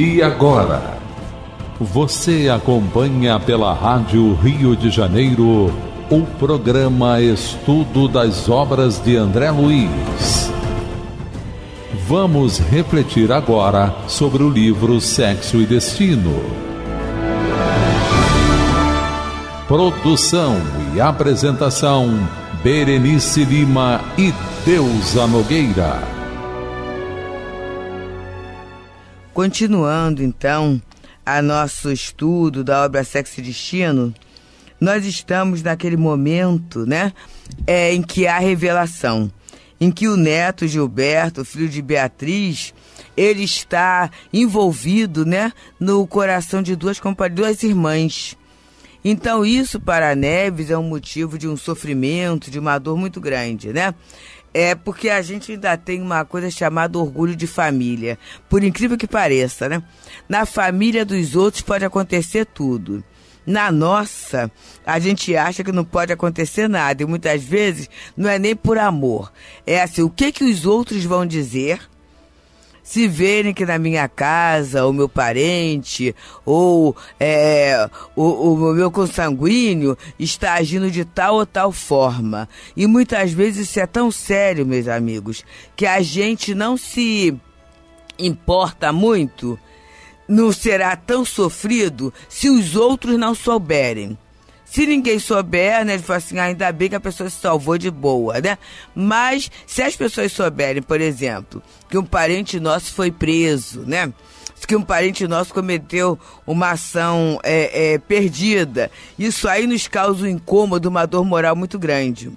E agora? Você acompanha pela Rádio Rio de Janeiro o programa Estudo das Obras de André Luiz. Vamos refletir agora sobre o livro Sexo e Destino. Produção e apresentação Berenice Lima e Deusa Nogueira. Continuando então a nosso estudo da obra Sexo e Destino, nós estamos naquele momento, né, é, em que há revelação, em que o neto Gilberto, filho de Beatriz, ele está envolvido, né, no coração de duas duas irmãs. Então isso para Neves é um motivo de um sofrimento, de uma dor muito grande, né? É porque a gente ainda tem uma coisa chamada orgulho de família. Por incrível que pareça, né? Na família dos outros pode acontecer tudo. Na nossa, a gente acha que não pode acontecer nada. E muitas vezes não é nem por amor. É assim, o que, que os outros vão dizer se verem que na minha casa, o meu parente, ou é, o, o meu consanguíneo está agindo de tal ou tal forma. E muitas vezes isso é tão sério, meus amigos, que a gente não se importa muito, não será tão sofrido se os outros não souberem. Se ninguém souber, né, ele fala assim, ah, ainda bem que a pessoa se salvou de boa, né? Mas se as pessoas souberem, por exemplo, que um parente nosso foi preso, né? Que um parente nosso cometeu uma ação é, é, perdida, isso aí nos causa um incômodo, uma dor moral muito grande.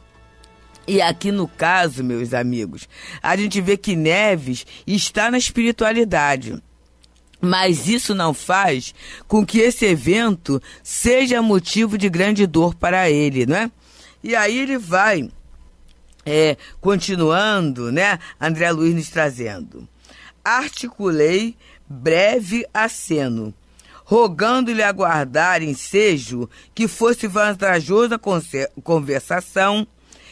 E aqui no caso, meus amigos, a gente vê que Neves está na espiritualidade. Mas isso não faz com que esse evento seja motivo de grande dor para ele, não é? E aí ele vai é, continuando, né? André Luiz nos trazendo. Articulei breve aceno, rogando-lhe aguardar ensejo que fosse vantajosa conversação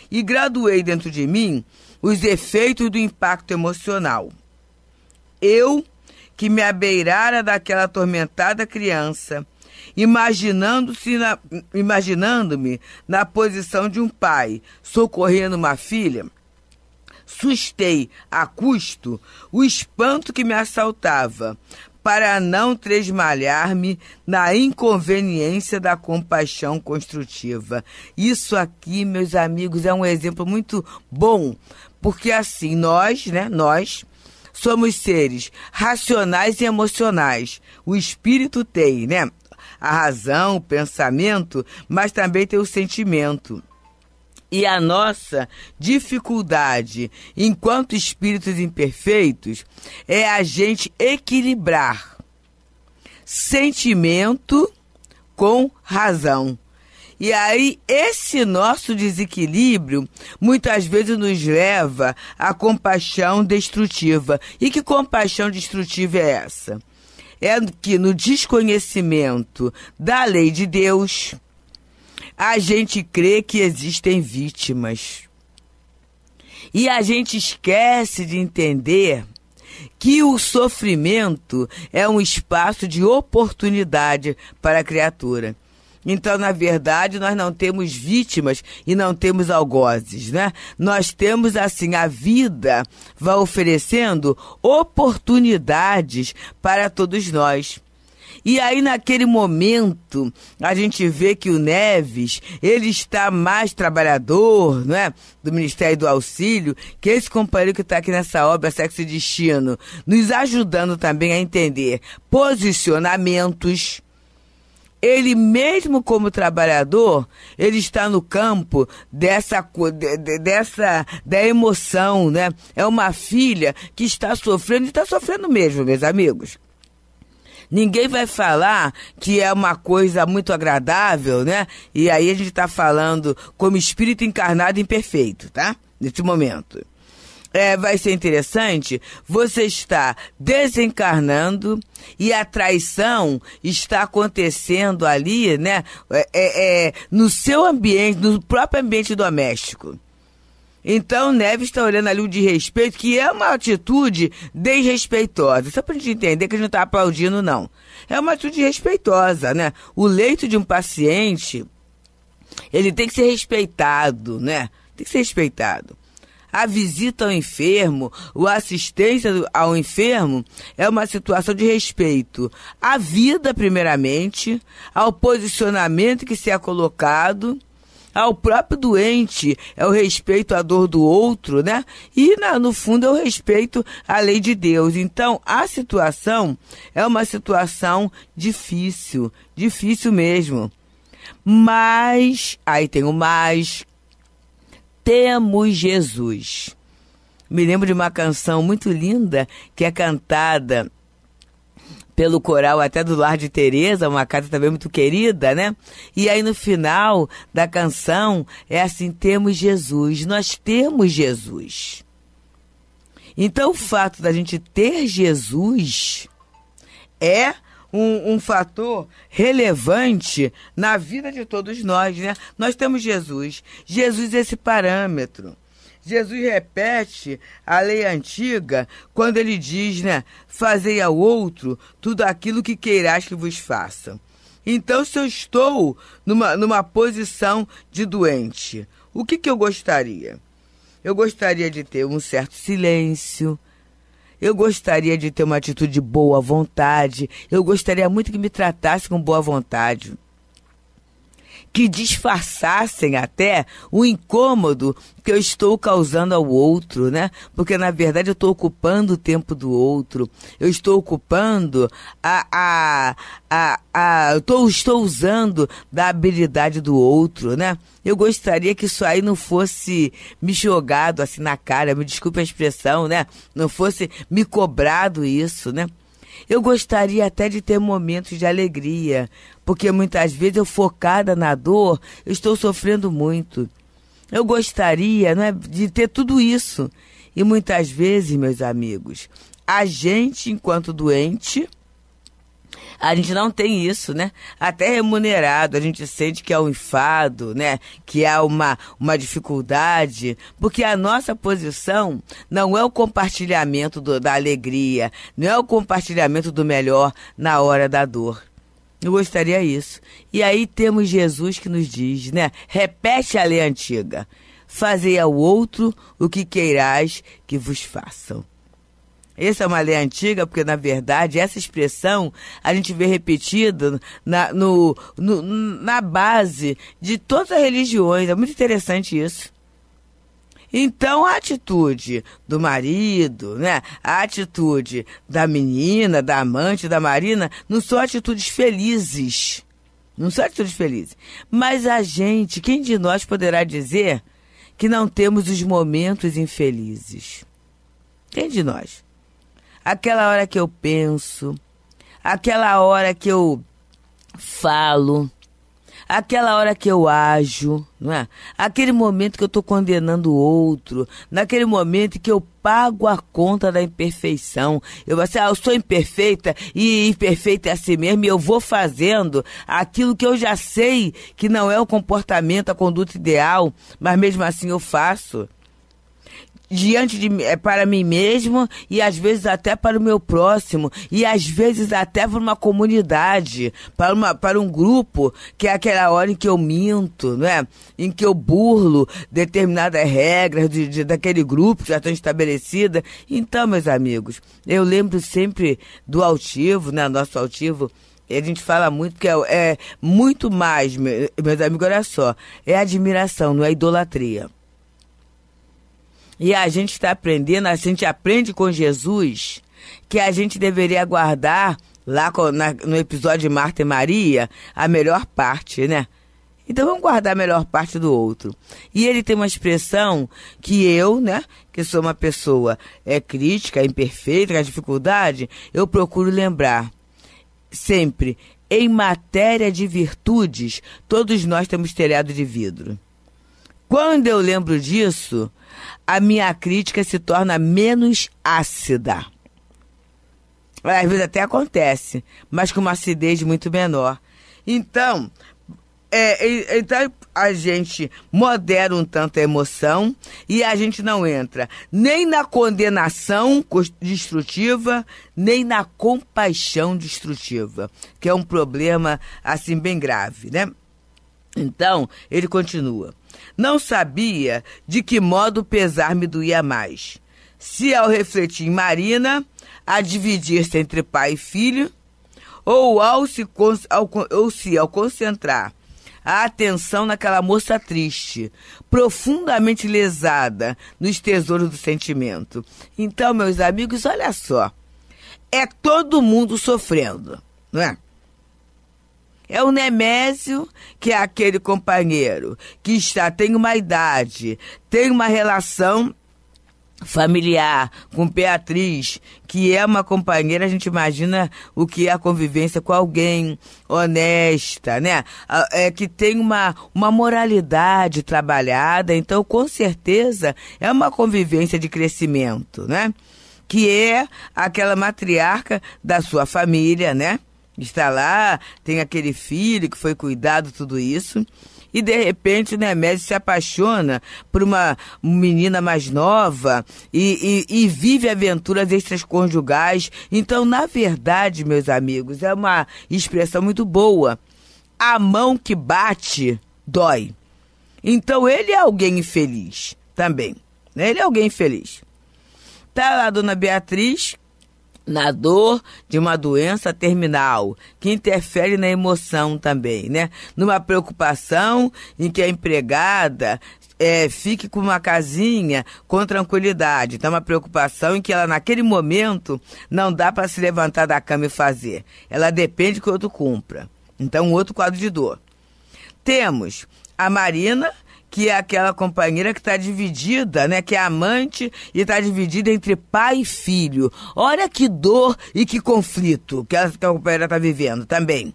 e graduei dentro de mim os efeitos do impacto emocional. Eu que me abeirara daquela atormentada criança, imaginando-se na, imaginando-me na posição de um pai socorrendo uma filha, sustei a custo o espanto que me assaltava, para não tresmalhar-me na inconveniência da compaixão construtiva. Isso aqui, meus amigos, é um exemplo muito bom, porque assim nós, né, nós somos seres racionais e emocionais. O espírito tem, né? A razão, o pensamento, mas também tem o sentimento. E a nossa dificuldade, enquanto espíritos imperfeitos, é a gente equilibrar sentimento com razão. E aí, esse nosso desequilíbrio muitas vezes nos leva à compaixão destrutiva. E que compaixão destrutiva é essa? É que no desconhecimento da lei de Deus, a gente crê que existem vítimas. E a gente esquece de entender que o sofrimento é um espaço de oportunidade para a criatura. Então, na verdade, nós não temos vítimas e não temos algozes, né? Nós temos, assim, a vida vai oferecendo oportunidades para todos nós. E aí, naquele momento, a gente vê que o Neves, ele está mais trabalhador, não é? Do Ministério do Auxílio, que esse companheiro que está aqui nessa obra, Sexo e Destino, nos ajudando também a entender posicionamentos, ele mesmo como trabalhador, ele está no campo dessa, dessa da emoção, né? É uma filha que está sofrendo e está sofrendo mesmo, meus amigos. Ninguém vai falar que é uma coisa muito agradável, né? E aí a gente está falando como espírito encarnado imperfeito, tá? Nesse momento é, vai ser interessante, você está desencarnando e a traição está acontecendo ali, né? É, é, é, no seu ambiente, no próprio ambiente doméstico. Então, Neves está olhando ali o de respeito, que é uma atitude desrespeitosa. Só para a gente entender que a gente não está aplaudindo, não. É uma atitude respeitosa, né? O leito de um paciente, ele tem que ser respeitado, né? Tem que ser respeitado. A visita ao enfermo, o assistência ao enfermo é uma situação de respeito à vida, primeiramente, ao posicionamento que se é colocado ao próprio doente, é o respeito à dor do outro, né? E na, no fundo é o respeito à lei de Deus. Então, a situação é uma situação difícil, difícil mesmo. Mas, aí tem o mais, temos Jesus. Me lembro de uma canção muito linda que é cantada pelo coral até do Lar de Teresa, uma casa também muito querida, né? E aí no final da canção é assim: temos Jesus, nós temos Jesus. Então o fato da gente ter Jesus é um, um, fator relevante na vida de todos nós, né? Nós temos Jesus. Jesus é esse parâmetro. Jesus repete a lei antiga quando ele diz, né? Fazei ao outro tudo aquilo que queirais que vos faça. Então, se eu estou numa, numa posição de doente, o que, que eu gostaria? Eu gostaria de ter um certo silêncio. Eu gostaria de ter uma atitude de boa vontade. Eu gostaria muito que me tratasse com boa vontade que disfarçassem até o incômodo que eu estou causando ao outro, né? Porque na verdade eu estou ocupando o tempo do outro, eu estou ocupando a. a, a, a eu tô, estou usando da habilidade do outro, né? Eu gostaria que isso aí não fosse me jogado assim na cara, me desculpe a expressão, né? Não fosse me cobrado isso, né? Eu gostaria até de ter momentos de alegria, porque muitas vezes eu focada na dor, eu estou sofrendo muito. Eu gostaria não é, de ter tudo isso. E muitas vezes, meus amigos, a gente, enquanto doente, a gente não tem isso, né? Até remunerado, a gente sente que é um enfado, né? Que é uma, uma dificuldade, porque a nossa posição não é o compartilhamento do, da alegria, não é o compartilhamento do melhor na hora da dor. Eu gostaria isso. E aí temos Jesus que nos diz, né? Repete a lei antiga. Fazei ao outro o que queirais que vos façam. Essa é uma lei antiga, porque na verdade essa expressão a gente vê repetida na, no, no, na base de todas as religiões. É muito interessante isso. Então, a atitude do marido, né? A atitude da menina, da amante, da marina, não são atitudes felizes. Não são atitudes felizes. Mas a gente, quem de nós poderá dizer que não temos os momentos infelizes? Quem de nós? Aquela hora que eu penso, aquela hora que eu falo, aquela hora que eu ajo, não é? Aquele momento que eu estou condenando o outro, naquele momento que eu pago a conta da imperfeição. Eu vou assim, ah, eu sou imperfeita e imperfeita é assim mesmo, e eu vou fazendo aquilo que eu já sei que não é o comportamento, a conduta ideal, mas mesmo assim eu faço diante de é, para mim mesmo e às vezes até para o meu próximo e às vezes até para uma comunidade, para, uma, para um grupo, que é aquela hora em que eu minto, né? em que eu burlo determinadas regras de, de, daquele grupo que já estão estabelecidas. Então, meus amigos, eu lembro sempre do altivo, né? nosso altivo, a gente fala muito que é, é muito mais, meus amigos, olha só, é admiração, não é idolatria. E a gente está aprendendo, a gente aprende com Jesus que a gente deveria guardar lá no episódio de Marta e Maria a melhor parte, né? Então vamos guardar a melhor parte do outro. E ele tem uma expressão que eu, né, que sou uma pessoa é crítica, imperfeita, com dificuldade, eu procuro lembrar sempre em matéria de virtudes, todos nós temos telhado de vidro. Quando eu lembro disso, a minha crítica se torna menos ácida. Às vezes até acontece, mas com uma acidez muito menor. Então, é, então a gente modera um tanto a emoção e a gente não entra nem na condenação destrutiva, nem na compaixão destrutiva, que é um problema assim bem grave, né? Então, ele continua. Não sabia de que modo o pesar me doía mais. Se ao refletir em Marina, a dividir-se entre pai e filho, ou ao se, ao, ou se ao concentrar a atenção naquela moça triste, profundamente lesada nos tesouros do sentimento. Então, meus amigos, olha só. É todo mundo sofrendo, não é? É o Nemésio, que é aquele companheiro que está, tem uma idade, tem uma relação familiar com Beatriz, que é uma companheira, a gente imagina o que é a convivência com alguém honesta, né? É, que tem uma, uma moralidade trabalhada, então com certeza é uma convivência de crescimento, né? Que é aquela matriarca da sua família, né? Está lá, tem aquele filho que foi cuidado, tudo isso e de repente o Nemésio se apaixona por uma menina mais nova e, e, e vive aventuras extraconjugais. Então, na verdade, meus amigos, é uma expressão muito boa. A mão que bate dói. Então, ele é alguém infeliz também. Né? Ele é alguém infeliz. Tá lá a dona Beatriz, na dor de uma doença terminal, que interfere na emoção também, né? Numa preocupação em que a empregada é, fique com uma casinha com tranquilidade. Então, uma preocupação em que ela, naquele momento, não dá para se levantar da cama e fazer. Ela depende que o outro cumpra. Então, outro quadro de dor. Temos a Marina, que é aquela companheira que está dividida, né? Que é amante e está dividida entre pai e filho. Olha que dor e que conflito que, a companheira está vivendo também.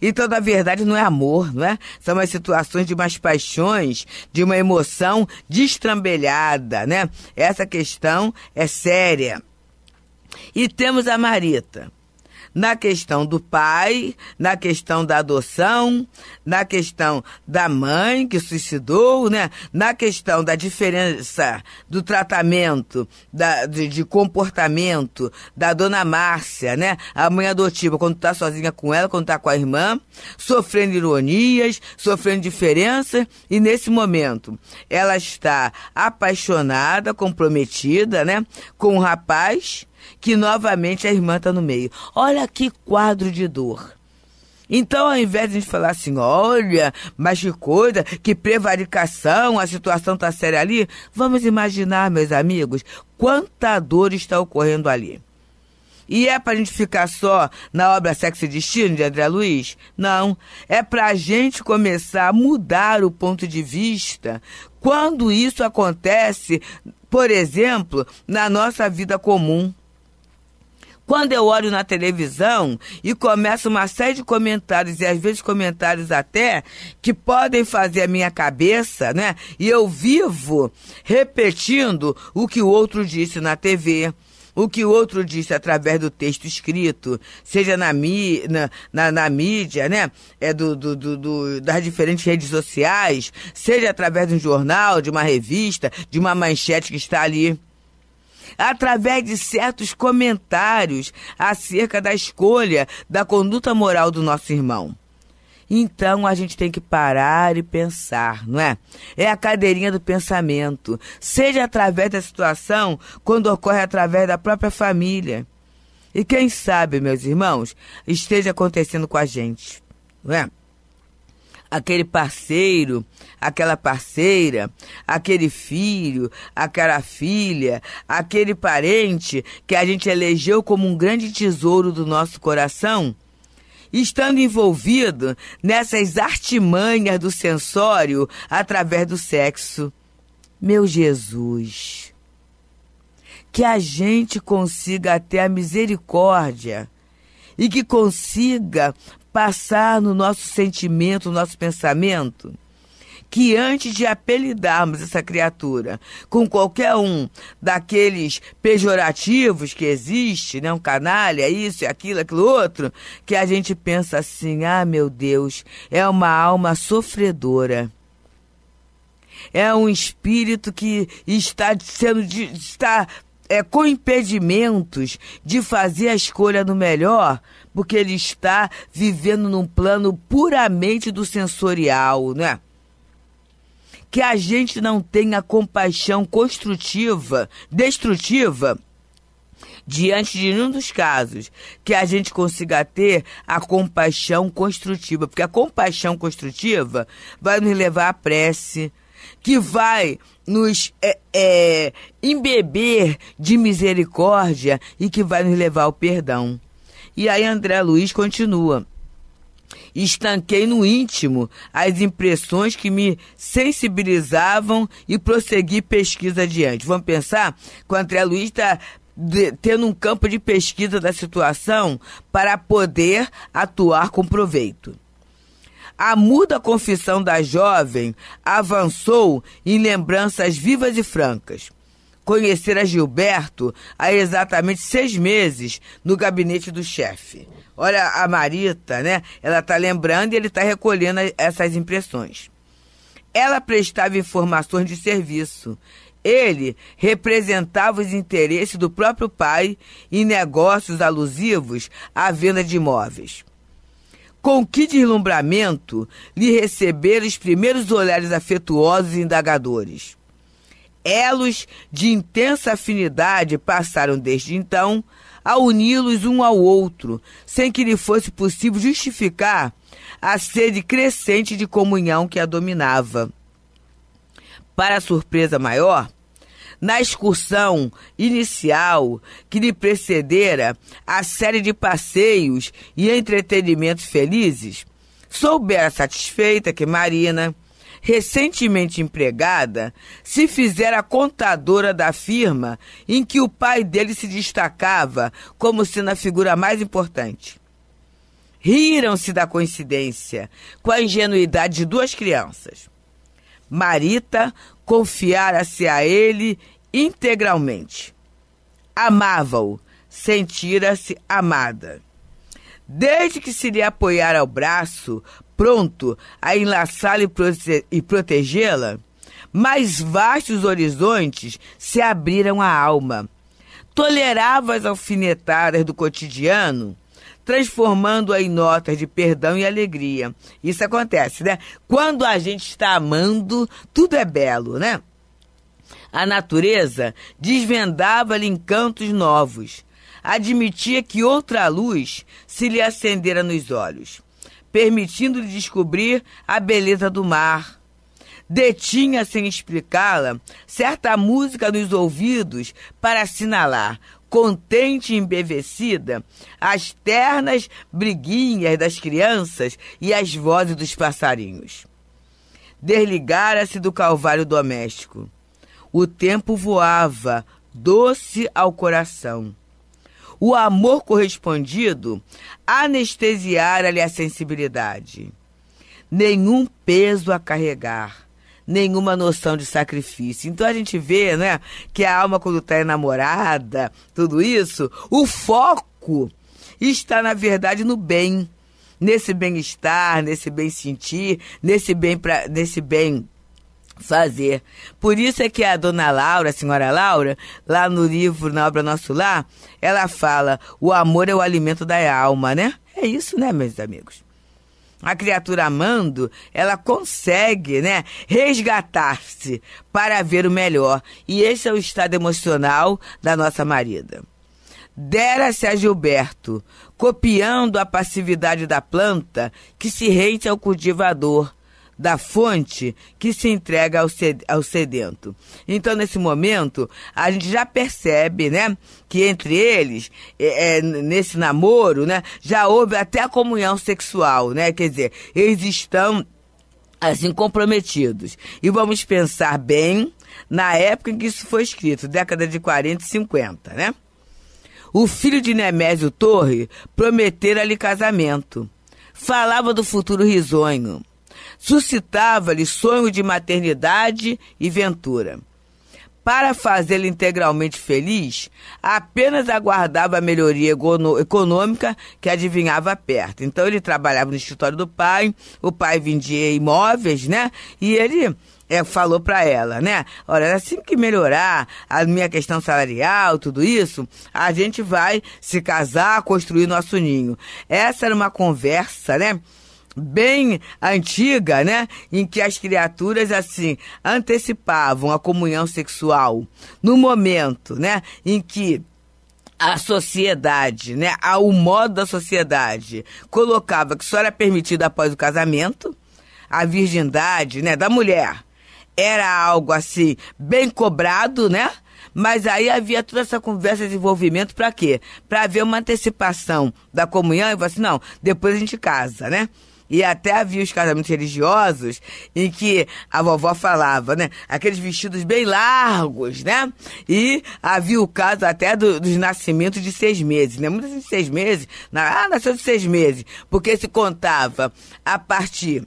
Então, na verdade, não é amor, não é? São umas situações de umas paixões, de uma emoção destrambelhada, né? Essa questão é séria. E temos a Marita na questão do pai, na questão da adoção, na questão da mãe que suicidou, né? na questão da diferença do tratamento, da, de, de comportamento da dona Márcia, né? a mãe adotiva, quando está sozinha com ela, quando está com a irmã, sofrendo ironias, sofrendo diferença, e nesse momento ela está apaixonada, comprometida, né? com um rapaz que novamente a irmã está no meio. Olha que quadro de dor. Então, ao invés de a gente falar assim, olha, mas que coisa, que prevaricação, a situação está séria ali, vamos imaginar, meus amigos, quanta dor está ocorrendo ali. E é para a gente ficar só na obra Sexo e Destino de André Luiz? Não. É para a gente começar a mudar o ponto de vista quando isso acontece, por exemplo, na nossa vida comum. Quando eu olho na televisão e começo uma série de comentários, e às vezes comentários até, que podem fazer a minha cabeça, né? E eu vivo repetindo o que o outro disse na TV o que o outro disse através do texto escrito, seja na, mi, na, na, na mídia, né? É do, do, do, das diferentes redes sociais, seja através de um jornal, de uma revista, de uma manchete que está ali através de certos comentários acerca da escolha da conduta moral do nosso irmão. Então a gente tem que parar e pensar, não é? É a cadeirinha do pensamento, seja através da situação, quando ocorre através da própria família. E quem sabe, meus irmãos, esteja acontecendo com a gente, não é? Aquele parceiro, aquela parceira, aquele filho, aquela filha, aquele parente que a gente elegeu como um grande tesouro do nosso coração, estando envolvido nessas artimanhas do sensório através do sexo. Meu Jesus, que a gente consiga ter a misericórdia e que consiga passar no nosso sentimento, no nosso pensamento, que antes de apelidarmos essa criatura com qualquer um daqueles pejorativos que existe, né, um canalha, isso aquilo, aquilo outro, que a gente pensa assim: ah, meu Deus, é uma alma sofredora. É um espírito que está sendo está é, com impedimentos de fazer a escolha no melhor, porque ele está vivendo num plano puramente do sensorial, né? Que a gente não tenha compaixão construtiva, destrutiva, diante de nenhum dos casos, que a gente consiga ter a compaixão construtiva, porque a compaixão construtiva vai nos levar à prece, que vai nos é, é, embeber de misericórdia e que vai nos levar ao perdão. E aí André Luiz continua. Estanquei no íntimo as impressões que me sensibilizavam e prossegui pesquisa adiante. Vamos pensar que o André Luiz está tendo um campo de pesquisa da situação para poder atuar com proveito. A muda confissão da jovem avançou em lembranças vivas e francas. Conhecera Gilberto há exatamente seis meses no gabinete do chefe. Olha, a Marita, né? Ela está lembrando e ele está recolhendo essas impressões. Ela prestava informações de serviço. Ele representava os interesses do próprio pai em negócios alusivos à venda de imóveis. Com que deslumbramento lhe receberam os primeiros olhares afetuosos e indagadores. Elos de intensa afinidade passaram desde então a uni-los um ao outro, sem que lhe fosse possível justificar a sede crescente de comunhão que a dominava. Para surpresa maior, na excursão inicial que lhe precedera a série de passeios e entretenimentos felizes, soubera satisfeita que Marina, recentemente empregada, se fizera contadora da firma em que o pai dele se destacava como sendo a figura mais importante. Riram-se da coincidência com a ingenuidade de duas crianças. Marita confiara-se a ele integralmente. Amava-o, sentira-se amada. Desde que se lhe apoiara ao braço, pronto a enlaçá-la e protegê-la, mais vastos horizontes se abriram à alma. Tolerava as alfinetadas do cotidiano, transformando-a em notas de perdão e alegria. Isso acontece, né? Quando a gente está amando, tudo é belo, né? A natureza desvendava-lhe encantos novos. Admitia que outra luz se lhe acendera nos olhos, permitindo-lhe descobrir a beleza do mar. Detinha, sem explicá-la, certa música nos ouvidos para assinalar, contente e embevecida, as ternas briguinhas das crianças e as vozes dos passarinhos. Desligara-se do calvário doméstico o tempo voava, doce ao coração. O amor correspondido anestesiara-lhe a sensibilidade. Nenhum peso a carregar, nenhuma noção de sacrifício. Então a gente vê, né, que a alma quando está enamorada, tudo isso, o foco está na verdade no bem, nesse bem-estar, nesse bem sentir, nesse bem pra, nesse bem fazer. Por isso é que a dona Laura, a senhora Laura, lá no livro, na obra Nosso Lar, ela fala: o amor é o alimento da alma, né? É isso, né, meus amigos? A criatura amando, ela consegue, né, resgatar-se para ver o melhor. E esse é o estado emocional da nossa marida. Dera-se a Gilberto, copiando a passividade da planta que se rende ao cultivador, da fonte que se entrega ao sedento. Então, nesse momento, a gente já percebe, né, que entre eles, é, é, nesse namoro, né, já houve até a comunhão sexual, né, quer dizer, eles estão assim comprometidos. E vamos pensar bem na época em que isso foi escrito, década de 40 e 50, né? O filho de Nemésio Torre prometera-lhe casamento. Falava do futuro risonho suscitava-lhe sonho de maternidade e ventura. Para fazê-lo integralmente feliz, apenas aguardava a melhoria econômica que adivinhava perto. Então ele trabalhava no escritório do pai, o pai vendia imóveis, né? E ele é, falou para ela, né? Olha, assim que melhorar a minha questão salarial, tudo isso, a gente vai se casar, construir nosso ninho. Essa era uma conversa, né? Bem antiga, né, em que as criaturas assim antecipavam a comunhão sexual no momento, né, em que a sociedade, né, o modo da sociedade colocava que só era permitido após o casamento, a virgindade, né, da mulher era algo assim bem cobrado, né? Mas aí havia toda essa conversa de desenvolvimento para quê? Para haver uma antecipação da comunhão e assim, não, depois a gente casa, né? E até havia os casamentos religiosos em que a vovó falava, né? Aqueles vestidos bem largos, né? E havia o caso até do, dos nascimentos de seis meses, né? Muitas de seis meses, na, ah, nasceu de seis meses, porque se contava a partir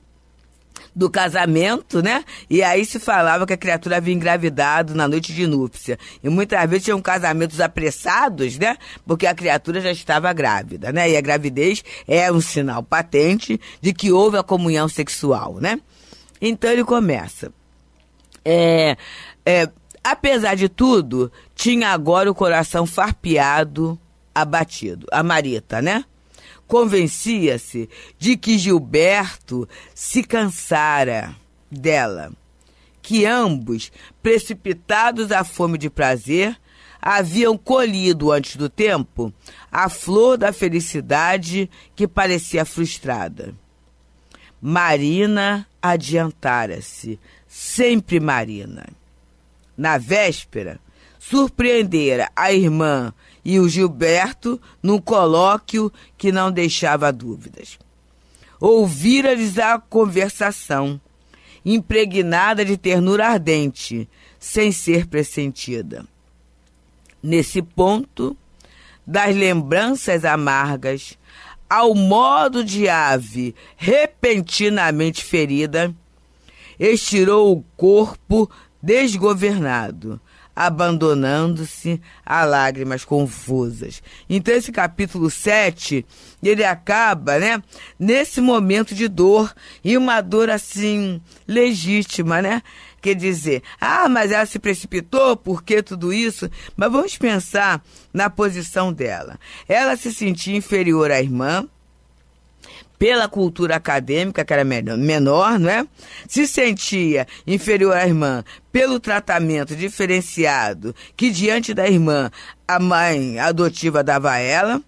do casamento, né? E aí se falava que a criatura havia engravidado na noite de núpcia. E muitas vezes tinham casamentos apressados, né? Porque a criatura já estava grávida, né? E a gravidez é um sinal patente de que houve a comunhão sexual, né? Então ele começa. É, é, apesar de tudo, tinha agora o coração farpeado, abatido. A Marita, né? Convencia-se de que Gilberto se cansara dela, que ambos, precipitados à fome de prazer, haviam colhido antes do tempo a flor da felicidade que parecia frustrada. Marina adiantara-se, sempre Marina. Na véspera, surpreendera a irmã e o Gilberto num colóquio que não deixava dúvidas. Ouvira-lhes a conversação, impregnada de ternura ardente, sem ser pressentida. Nesse ponto, das lembranças amargas, ao modo de ave repentinamente ferida, estirou o corpo desgovernado, abandonando-se a lágrimas confusas. Então esse capítulo 7, ele acaba, né, nesse momento de dor e uma dor assim legítima, né? Quer dizer, ah, mas ela se precipitou, por que tudo isso? Mas vamos pensar na posição dela. Ela se sentia inferior à irmã, pela cultura acadêmica, que era menor, não é? Se sentia inferior à irmã pelo tratamento diferenciado que, diante da irmã, a mãe adotiva dava a ela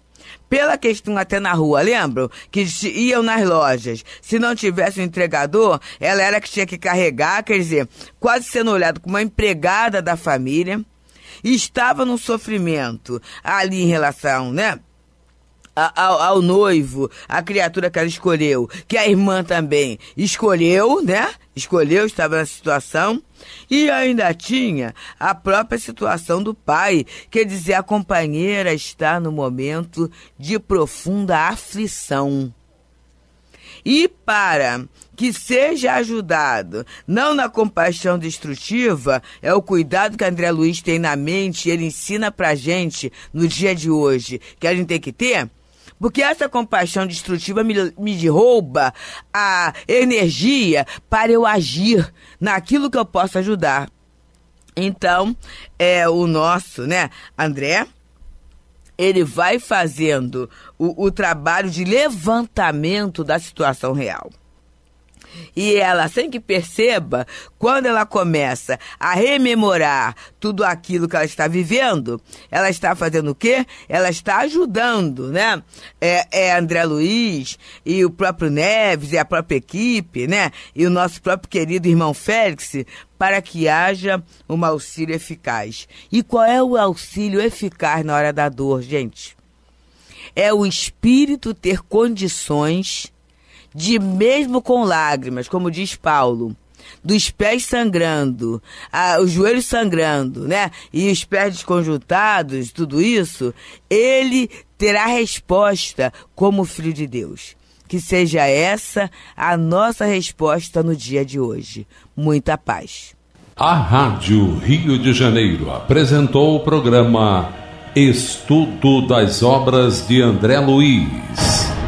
pela questão até na rua, lembram? Que iam nas lojas. Se não tivesse um entregador, ela era que tinha que carregar, quer dizer, quase sendo olhado como uma empregada da família. Estava no sofrimento ali em relação, né? Ao, ao, noivo, a criatura que ela escolheu, que a irmã também escolheu, né? Escolheu, estava na situação. E ainda tinha a própria situação do pai, quer dizer, a companheira está no momento de profunda aflição. E para que seja ajudado, não na compaixão destrutiva, é o cuidado que André Luiz tem na mente ele ensina pra gente no dia de hoje, que a gente tem que ter porque essa compaixão destrutiva me, me rouba a energia para eu agir naquilo que eu posso ajudar. Então, é o nosso, né, André, ele vai fazendo o, o trabalho de levantamento da situação real. E ela, sem que perceba, quando ela começa a rememorar tudo aquilo que ela está vivendo, ela está fazendo o quê? Ela está ajudando, né? É, é André Luiz e o próprio Neves e a própria equipe, né? E o nosso próprio querido irmão Félix para que haja um auxílio eficaz. E qual é o auxílio eficaz na hora da dor, gente? É o espírito ter condições de mesmo com lágrimas, como diz Paulo, dos pés sangrando, a, os joelhos sangrando, né? E os pés desconjuntados, tudo isso, ele terá resposta como filho de Deus. Que seja essa a nossa resposta no dia de hoje. Muita paz. A Rádio Rio de Janeiro apresentou o programa Estudo das Obras de André Luiz.